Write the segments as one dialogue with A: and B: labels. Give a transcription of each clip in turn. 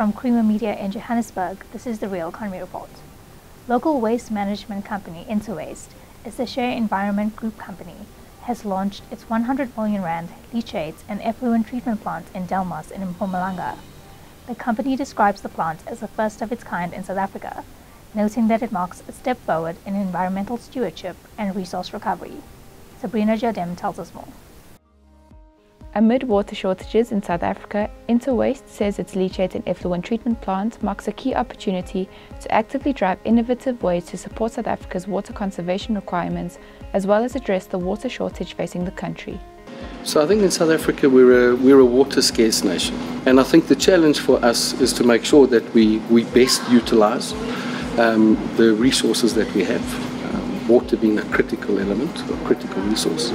A: From Creamer Media in Johannesburg, this is the Real Economy Report. Local waste management company Interwaste is the Séché Environment Group company has launched its 100 million rand leachate and effluent treatment plant in Delmas in Mpumalanga. The company describes the plant as the first of its kind in South Africa, noting that it marks a step forward in environmental stewardship and resource recovery. Sabrina Jardem tells us more.
B: Amid water shortages in South Africa, Interwaste says its leachate and effluent treatment plant marks a key opportunity to actively drive innovative ways to support South Africa's water conservation requirements, as well as address the water shortage facing the country.
C: So I think in South Africa we're a, we're a water scarce nation. And I think the challenge for us is to make sure that we, we best utilize um, the resources that we have, water being a critical element, a critical resource.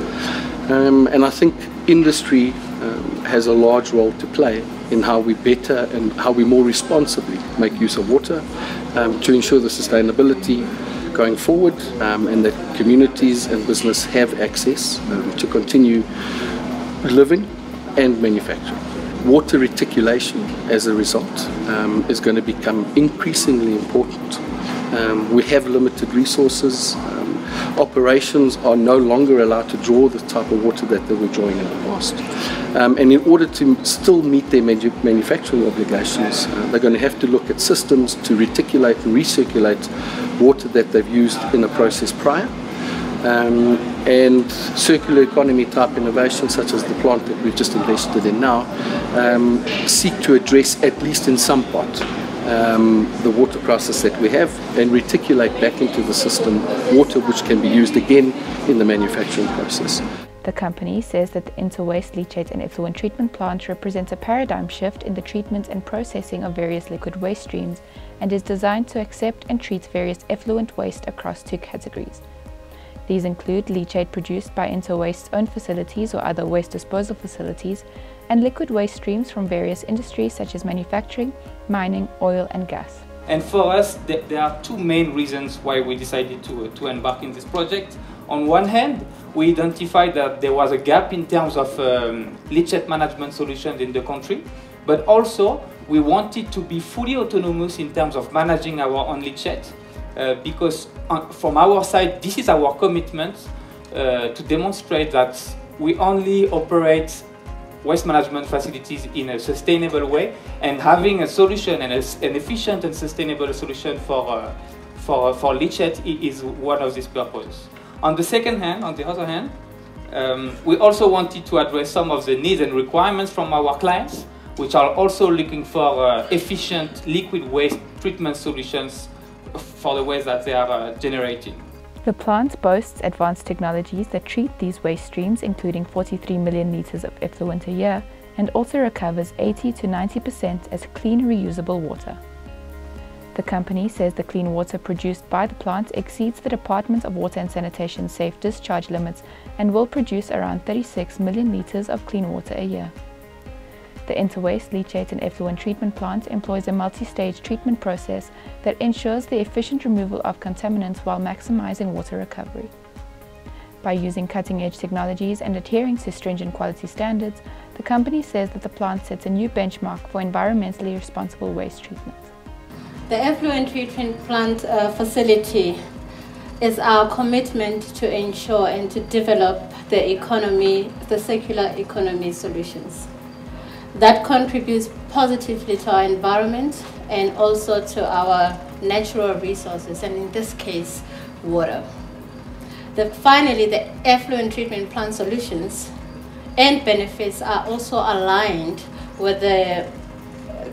C: Um, and I think industry um, has a large role to play in how we better and how we more responsibly make use of water um, to ensure the sustainability going forward um, and that communities and business have access um, to continue living and manufacturing. Water reticulation as a result um, is going to become increasingly important. Um, we have limited resources operations are no longer allowed to draw the type of water that they were drawing in the past. Um, and in order to still meet their manufacturing obligations, uh, they're going to have to look at systems to reticulate and recirculate water that they've used in a process prior. Um, and circular economy type innovations such as the plant that we've just invested in now um, seek to address at least in some part um, the water process that we have and reticulate back into the system water which can be used again in the manufacturing process.
B: The company says that the Interwaste leachate and effluent treatment plant represents a paradigm shift in the treatment and processing of various liquid waste streams and is designed to accept and treat various effluent waste across two categories. These include leachate produced by Interwaste's own facilities or other waste disposal facilities and liquid waste streams from various industries such as manufacturing, mining, oil and gas.
D: And for us, there are two main reasons why we decided to, to embark in this project. On one hand, we identified that there was a gap in terms of um, leachate management solutions in the country, but also we wanted to be fully autonomous in terms of managing our own leachate, uh, because on, from our side, this is our commitment uh, to demonstrate that we only operate waste management facilities in a sustainable way and having a solution and a, an efficient and sustainable solution for, uh, for, for leachate is one of these purposes. On the second hand, on the other hand, um, we also wanted to address some of the needs and requirements from our clients, which are also looking for uh, efficient liquid waste treatment solutions for the waste that they are uh, generating.
B: The plant boasts advanced technologies that treat these waste streams, including 43 million litres of effluent a year, and also recovers 80 to 90% as clean reusable water. The company says the clean water produced by the plant exceeds the Department of Water and Sanitation safe discharge limits and will produce around 36 million litres of clean water a year. The Interwaste leachate and effluent treatment plant employs a multi-stage treatment process that ensures the efficient removal of contaminants while maximizing water recovery. By using cutting-edge technologies and adhering to stringent quality standards, the company says that the plant sets a new benchmark for environmentally responsible waste treatment.
E: The effluent treatment plant uh, facility is our commitment to ensure and to develop the economy, the circular economy solutions that contributes positively to our environment and also to our natural resources, and in this case, water. The, finally, the effluent treatment plant solutions and benefits are also aligned with the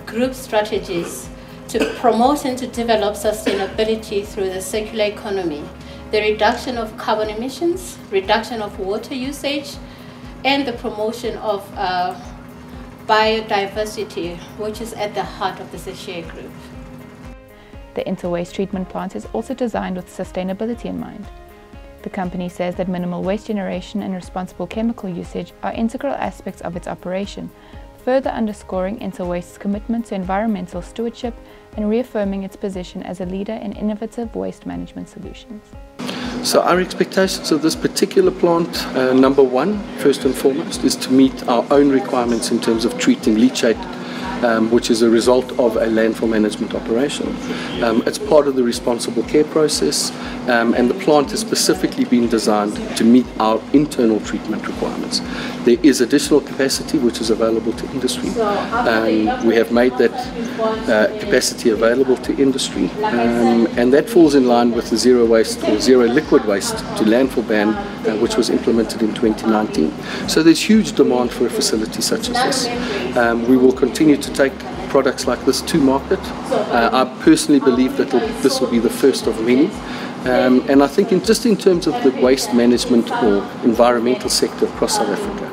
E: group strategies to promote and to develop sustainability through the circular economy, the reduction of carbon emissions, reduction of water usage, and the promotion of uh, biodiversity, which is at the heart of the Séché Group.
B: The Interwaste treatment plant is also designed with sustainability in mind. The company says that minimal waste generation and responsible chemical usage are integral aspects of its operation, further underscoring Interwaste's commitment to environmental stewardship and reaffirming its position as a leader in innovative waste management solutions.
C: So our expectations of this particular plant, uh, number one, first and foremost, is to meet our own requirements in terms of treating leachate um, which is a result of a landfill management operation. Um, it's part of the responsible care process, um, and the plant has specifically been designed to meet our internal treatment requirements. There is additional capacity which is available to industry. Um, we have made that uh, capacity available to industry, um, and that falls in line with the zero waste or zero liquid waste to landfill ban, uh, which was implemented in 2019. So there's huge demand for a facility such as this. Um, we will continue to take products like this to market. Uh, I personally believe that this will be the first of many. Um, and I think in, just in terms of the waste management or environmental sector across South Africa.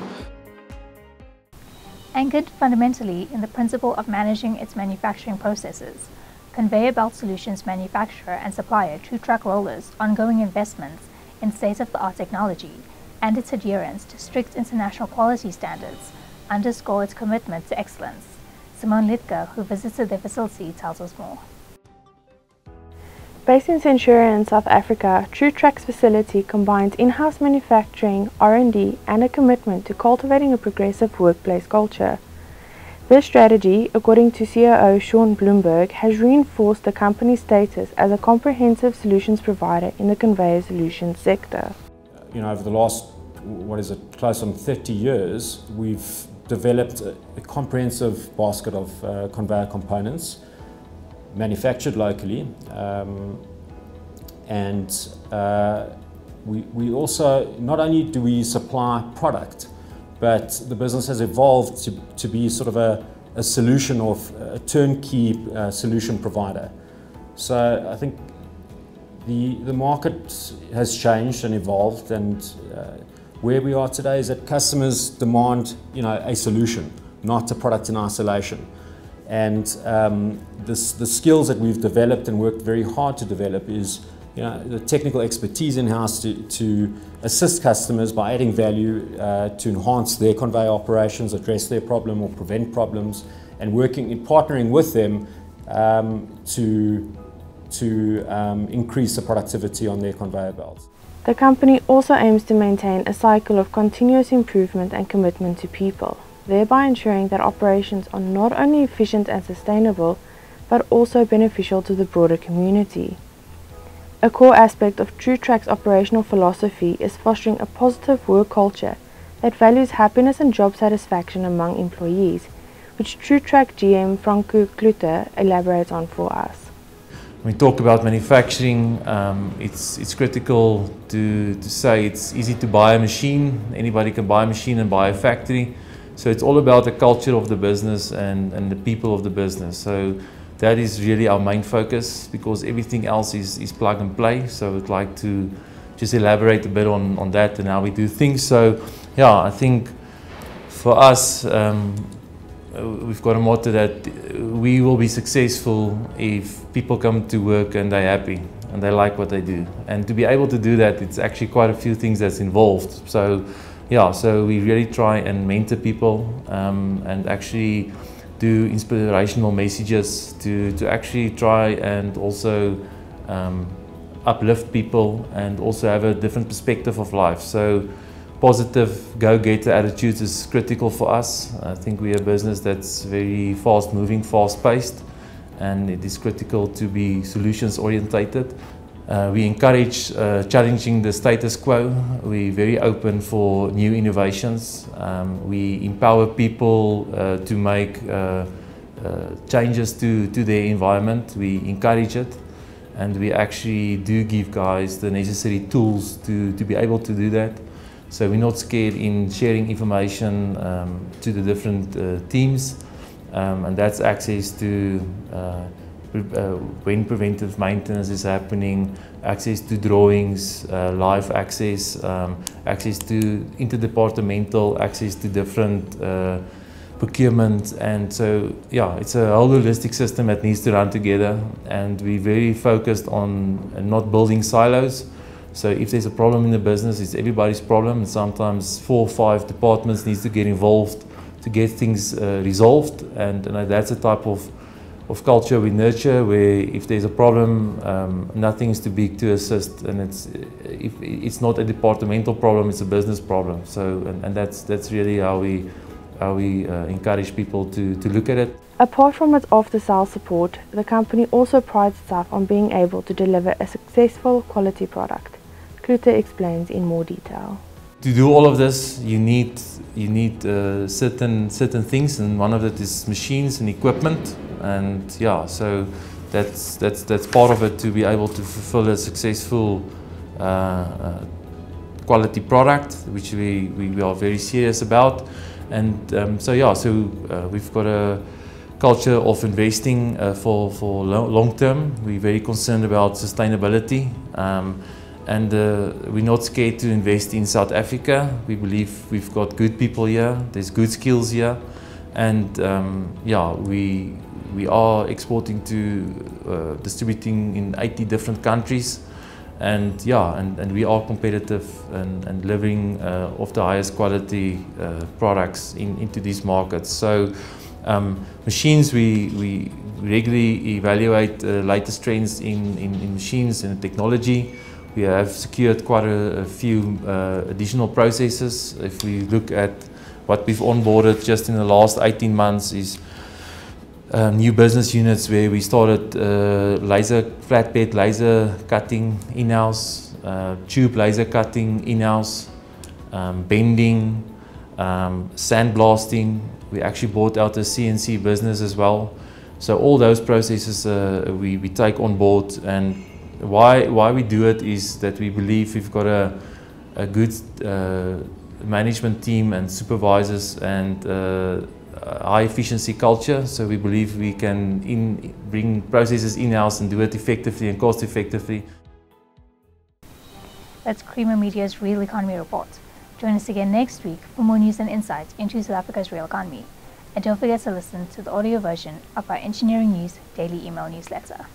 A: Anchored fundamentally in the principle of managing its manufacturing processes, Conveyor Belt Solutions manufacturer and supplier Tru-Trac Rollers' ongoing investments in state-of-the-art technology and its adherence to strict international quality standards underscore its commitment to excellence. Simone Litka, who visited their facility, tells us more.
F: Based in Centurion in South Africa, Tru-Trac's facility combines in-house manufacturing, R&D and a commitment to cultivating a progressive workplace culture. This strategy, according to COO Shaun Blumberg, has reinforced the company's status as a comprehensive solutions provider in the conveyor solutions sector.
G: You know, over the last, what is it, close on 30 years, we've developed a, a comprehensive basket of uh, conveyor components manufactured locally. Um, and uh, we, we also, not only do we supply product, but the business has evolved to, to be sort of a, a solution of a turnkey uh, solution provider. So I think the, the market has changed and evolved and uh, where we are today is that customers demand you know, a solution, not a product in isolation. And um, this, the skills that we've developed and worked very hard to develop is you know, the technical expertise in-house to, to assist customers by adding value uh, to enhance their conveyor operations, address their problem or prevent problems, and working in partnering with them um, to, to um, increase the productivity on their conveyor belts.
F: The company also aims to maintain a cycle of continuous improvement and commitment to people thereby ensuring that operations are not only efficient and sustainable, but also beneficial to the broader community. A core aspect of Tru-Trac's operational philosophy is fostering a positive work culture that values happiness and job satisfaction among employees, which Tru-Trac GM Franco Kluter elaborates on for us.
H: When we talk about manufacturing, um, it's, it's critical to, to say it's easy to buy a machine. Anybody can buy a machine and buy a factory. So it's all about the culture of the business and, and the people of the business. So that is really our main focus because everything else is, is plug and play. So I'd like to just elaborate a bit on, on that and how we do things. So yeah, I think for us, um, we've got a motto that we will be successful if people come to work and they're happy and they like what they do. And to be able to do that, it's actually quite a few things that's involved. So yeah, so we really try and mentor people um, and actually do inspirational messages to, to actually try and also um, uplift people and also have a different perspective of life. So positive go-getter attitude is critical for us. I think we're a business that's very fast moving, fast paced and it is critical to be solutions orientated uh, we encourage uh, challenging the status quo. We're very open for new innovations. Um, we empower people uh, to make uh, uh, changes to, to their environment. We encourage it and we actually do give guys the necessary tools to, to be able to do that. So we're not scared in sharing information um, to the different uh, teams um, and that's access to uh, when preventive maintenance is happening, access to drawings, uh, live access, um, access to interdepartmental, access to different uh, procurement. And so, yeah, it's a whole holistic system that needs to run together. And we're very focused on not building silos. So if there's a problem in the business, it's everybody's problem. And sometimes four or five departments needs to get involved to get things uh, resolved. And, that's the type of of culture we nurture where if there's a problem um, nothing is too big to assist and it's if it's not a departmental problem it's a business problem so and, and that's that's really how we how we uh, encourage people to, to look at it.
F: Apart from its after-sales support, the company also prides itself on being able to deliver a successful quality product. Klute explains in more detail.
H: To do all of this, you need you need uh, certain certain things, and one of it is machines and equipment, and yeah, so that's that's that's part of it to be able to fulfill a successful uh, uh, quality product, which we, we, we, are very serious about, and um, so yeah, so uh, we've got a culture of investing uh, for, for long term. We're very concerned about sustainability. Um, and uh, we're not scared to invest in South Africa. We believe we've got good people here, there's good skills here, and um, yeah, we, we are exporting to, uh, distributing in 80 different countries. And yeah, and, and we are competitive and, and delivering uh, of the highest quality uh, products in, into these markets. So um, machines, we, we regularly evaluate uh, latest trends in, in, in, machines and technology. We have secured quite a, a few uh, additional processes. If we look at what we've onboarded just in the last 18 months is um, new business units where we started uh, laser, flatbed laser cutting in-house, uh, tube laser cutting in-house, um, bending, um, sandblasting, we actually bought out the CNC business as well. So all those processes uh, we, we take on board and why, why we do it is that we believe we've got a, a good uh, management team and supervisors and uh, high efficiency culture. So we believe we can in, bring processes in-house and do it effectively and cost effectively.
A: That's Creamer Media's Real Economy Report. Join us again next week for more news and insights into South Africa's real economy. And don't forget to listen to the audio version of our Engineering News daily email newsletter.